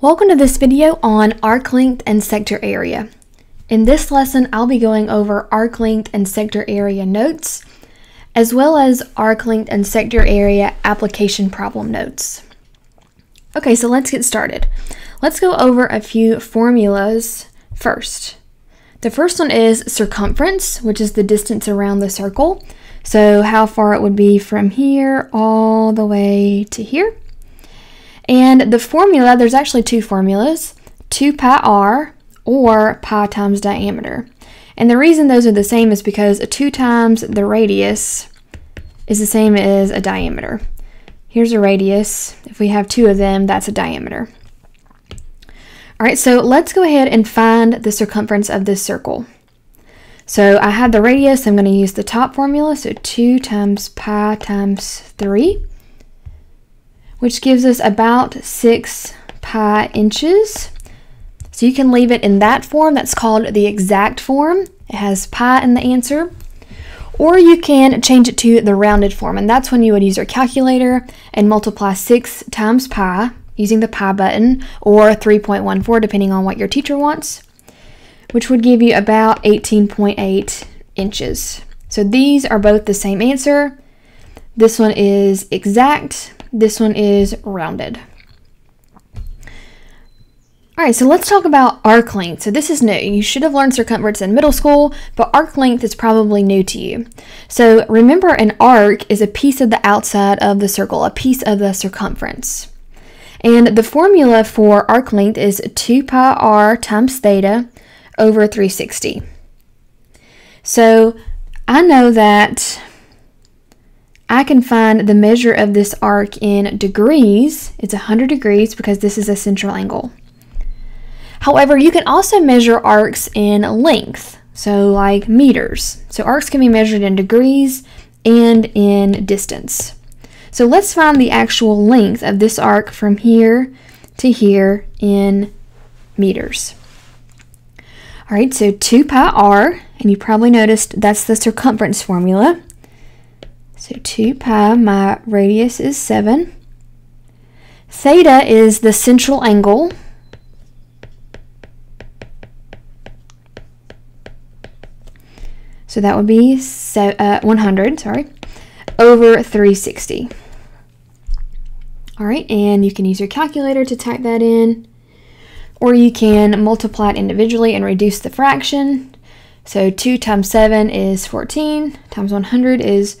Welcome to this video on arc length and sector area. In this lesson, I'll be going over arc length and sector area notes, as well as arc length and sector area application problem notes. Okay, so let's get started. Let's go over a few formulas first. The first one is circumference, which is the distance around the circle. So how far it would be from here all the way to here. And the formula, there's actually two formulas, 2 pi r or pi times diameter. And the reason those are the same is because 2 times the radius is the same as a diameter. Here's a radius. If we have two of them, that's a diameter. All right, so let's go ahead and find the circumference of this circle. So I have the radius, I'm going to use the top formula, so 2 times pi times 3 which gives us about 6 pi inches. So you can leave it in that form. That's called the exact form. It has pi in the answer. Or you can change it to the rounded form, and that's when you would use your calculator and multiply 6 times pi using the pi button, or 3.14 depending on what your teacher wants, which would give you about 18.8 inches. So these are both the same answer. This one is exact, this one is rounded. All right, so let's talk about arc length. So this is new. You should have learned circumference in middle school, but arc length is probably new to you. So remember an arc is a piece of the outside of the circle, a piece of the circumference. And the formula for arc length is 2 pi r times theta over 360. So I know that I can find the measure of this arc in degrees. It's 100 degrees because this is a central angle. However, you can also measure arcs in length, so like meters. So arcs can be measured in degrees and in distance. So let's find the actual length of this arc from here to here in meters. All right, so 2 pi r, and you probably noticed that's the circumference formula. So 2 pi, my radius is 7. Theta is the central angle. So that would be uh, 100, sorry, over 360. All right, and you can use your calculator to type that in, or you can multiply it individually and reduce the fraction. So 2 times 7 is 14, times 100 is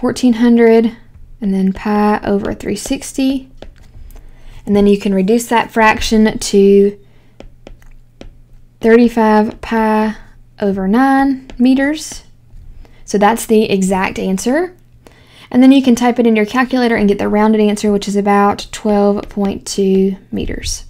1400 and then pi over 360. And then you can reduce that fraction to 35 pi over 9 meters. So that's the exact answer. And then you can type it in your calculator and get the rounded answer, which is about 12.2 meters.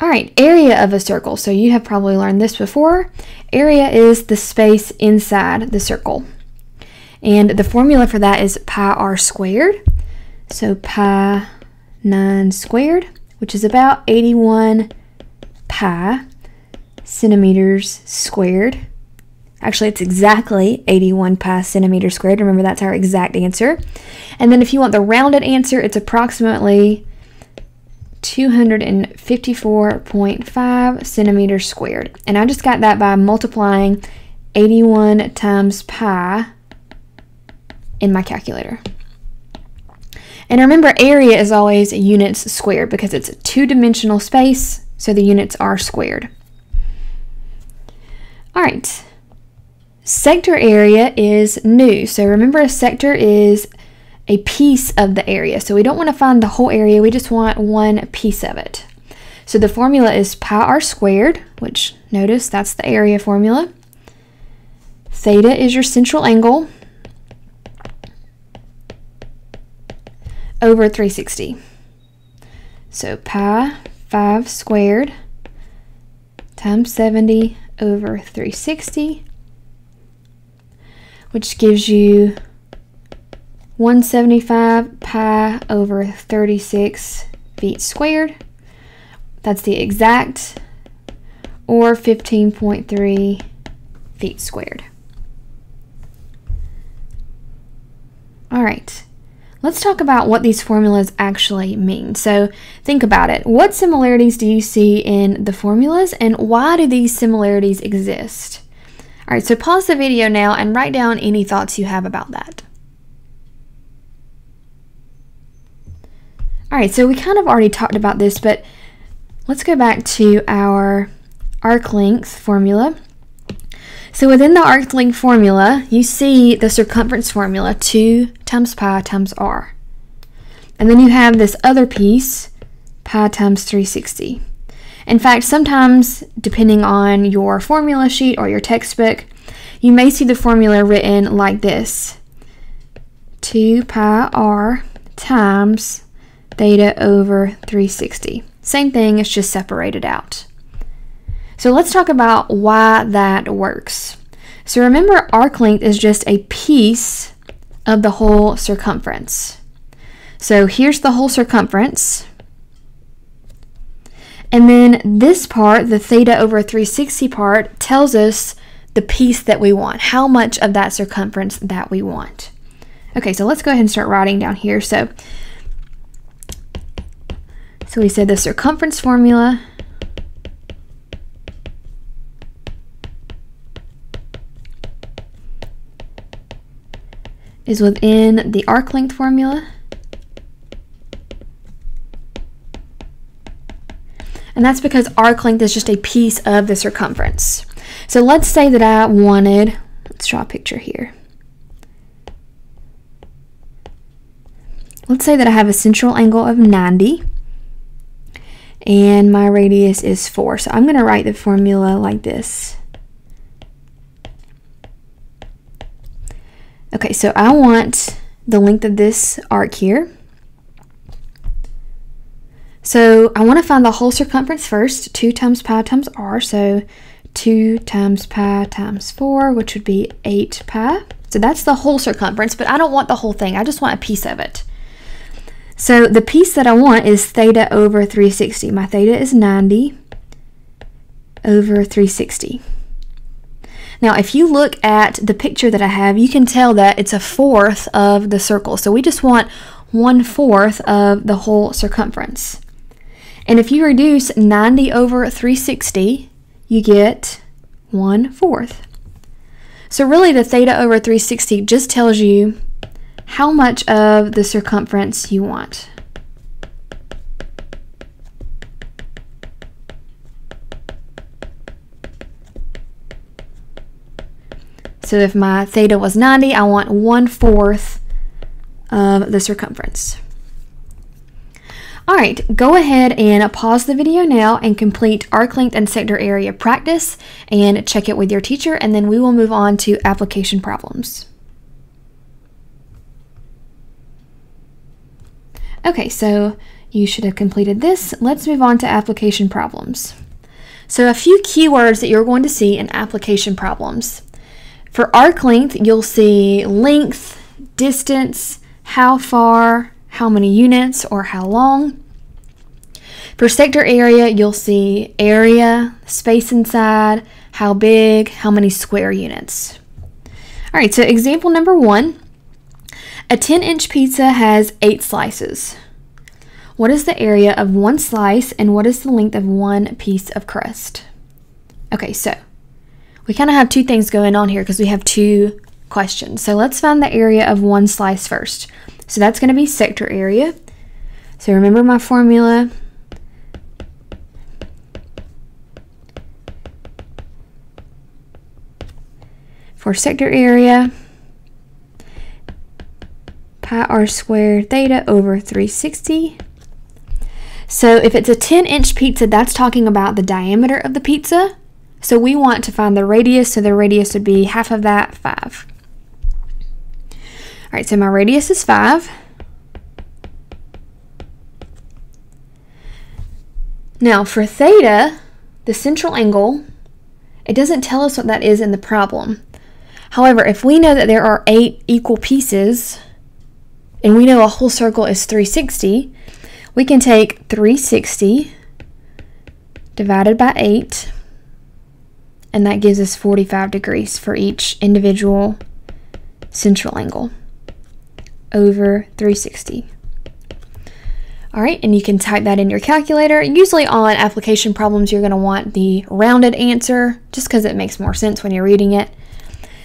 All right, area of a circle. So you have probably learned this before. Area is the space inside the circle. And the formula for that is pi r squared. So pi 9 squared, which is about 81 pi centimeters squared. Actually, it's exactly 81 pi centimeters squared. Remember, that's our exact answer. And then if you want the rounded answer, it's approximately 254.5 centimeters squared. And I just got that by multiplying 81 times pi in my calculator. And remember, area is always units squared because it's a two-dimensional space, so the units are squared. All right, sector area is new. So remember a sector is a piece of the area. So we don't want to find the whole area, we just want one piece of it. So the formula is pi r squared, which notice that's the area formula. Theta is your central angle over 360. So pi 5 squared times 70 over 360, which gives you 175 pi over 36 feet squared. That's the exact, or 15.3 feet squared. All right, let's talk about what these formulas actually mean. So think about it. What similarities do you see in the formulas and why do these similarities exist? All right, so pause the video now and write down any thoughts you have about that. All right, so we kind of already talked about this, but let's go back to our arc length formula. So within the arc length formula, you see the circumference formula, 2 times pi times r. And then you have this other piece, pi times 360. In fact, sometimes, depending on your formula sheet or your textbook, you may see the formula written like this. 2 pi r times theta over 360. Same thing, it's just separated out. So let's talk about why that works. So remember arc length is just a piece of the whole circumference. So here's the whole circumference. And then this part, the theta over 360 part, tells us the piece that we want, how much of that circumference that we want. Okay, so let's go ahead and start writing down here. So, so we said the circumference formula is within the arc length formula. And that's because arc length is just a piece of the circumference. So let's say that I wanted, let's draw a picture here. Let's say that I have a central angle of 90 and my radius is 4. So I'm going to write the formula like this. Okay, so I want the length of this arc here. So I want to find the whole circumference first, 2 times pi times r, so 2 times pi times 4, which would be 8 pi. So that's the whole circumference, but I don't want the whole thing. I just want a piece of it. So the piece that I want is theta over 360. My theta is 90 over 360. Now, if you look at the picture that I have, you can tell that it's a fourth of the circle. So we just want one fourth of the whole circumference. And if you reduce 90 over 360, you get one fourth. So really the theta over 360 just tells you how much of the circumference you want. So if my theta was 90, I want 1 fourth of the circumference. All right, go ahead and pause the video now and complete arc length and sector area practice and check it with your teacher and then we will move on to application problems. Okay, so you should have completed this. Let's move on to application problems. So a few keywords that you're going to see in application problems. For arc length, you'll see length, distance, how far, how many units, or how long. For sector area, you'll see area, space inside, how big, how many square units. All right, so example number one. A 10 inch pizza has eight slices. What is the area of one slice and what is the length of one piece of crust? Okay, so we kind of have two things going on here because we have two questions. So let's find the area of one slice first. So that's going to be sector area. So remember my formula. For sector area, pi r squared theta over 360. So if it's a 10 inch pizza, that's talking about the diameter of the pizza. So we want to find the radius, so the radius would be half of that, 5. All right, so my radius is 5. Now for theta, the central angle, it doesn't tell us what that is in the problem. However, if we know that there are 8 equal pieces, and we know a whole circle is 360, we can take 360 divided by 8 and that gives us 45 degrees for each individual central angle. over 360. All right, and you can type that in your calculator. Usually on application problems, you're gonna want the rounded answer just because it makes more sense when you're reading it.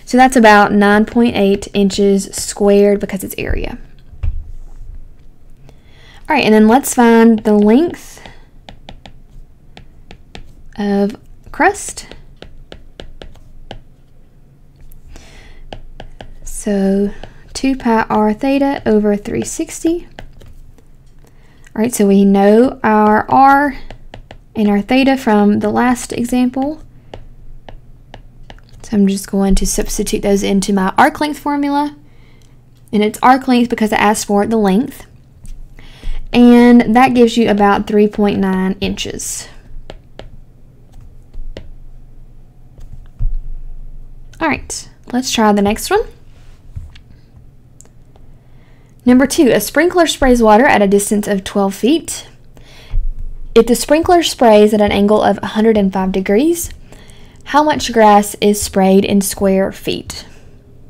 So that's about 9.8 inches squared because it's area. All right, and then let's find the length of crust. So 2 pi r theta over 360. All right, so we know our r and our theta from the last example. So I'm just going to substitute those into my arc length formula. And it's arc length because it asked for the length. And that gives you about 3.9 inches. All right, let's try the next one. Number two, a sprinkler sprays water at a distance of 12 feet. If the sprinkler sprays at an angle of 105 degrees, how much grass is sprayed in square feet?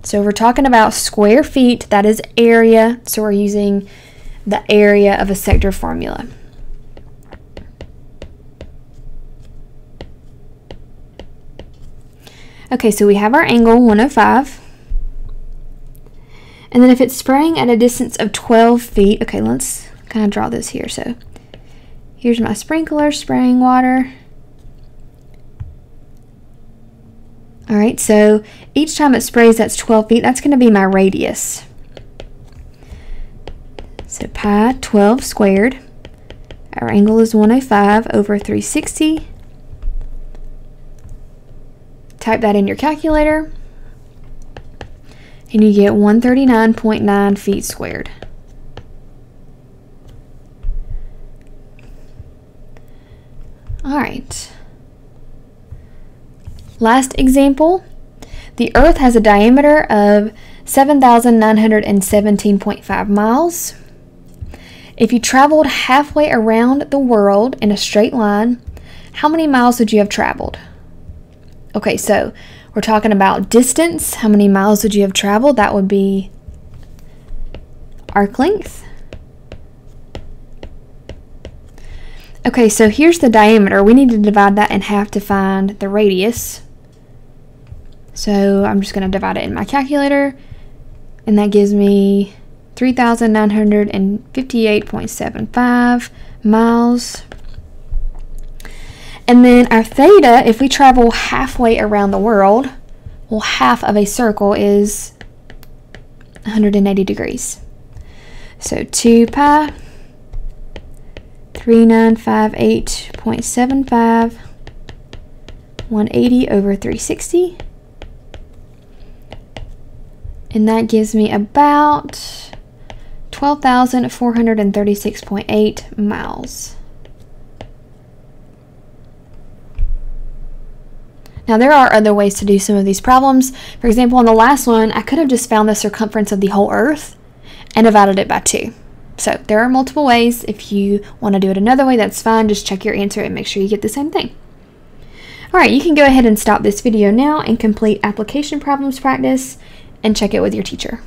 So we're talking about square feet, that is area, so we're using the area of a sector formula. Okay, so we have our angle 105. And then if it's spraying at a distance of 12 feet, okay, let's kind of draw this here. So here's my sprinkler spraying water. All right, so each time it sprays, that's 12 feet. That's going to be my radius. Pi 12 squared. Our angle is 105 over 360. Type that in your calculator and you get 139.9 feet squared. All right. Last example. The Earth has a diameter of 7,917.5 miles. If you traveled halfway around the world in a straight line, how many miles would you have traveled? Okay, so we're talking about distance. How many miles would you have traveled? That would be arc length. Okay, so here's the diameter. We need to divide that in half to find the radius. So I'm just going to divide it in my calculator. And that gives me 3,958.75 miles. And then our theta, if we travel halfway around the world, well, half of a circle is 180 degrees. So 2 pi 3958.75 180 over 360 and that gives me about 12,436.8 miles. Now there are other ways to do some of these problems. For example, on the last one, I could have just found the circumference of the whole Earth and divided it by 2. So there are multiple ways. If you want to do it another way, that's fine. Just check your answer and make sure you get the same thing. Alright, you can go ahead and stop this video now and complete application problems practice and check it with your teacher.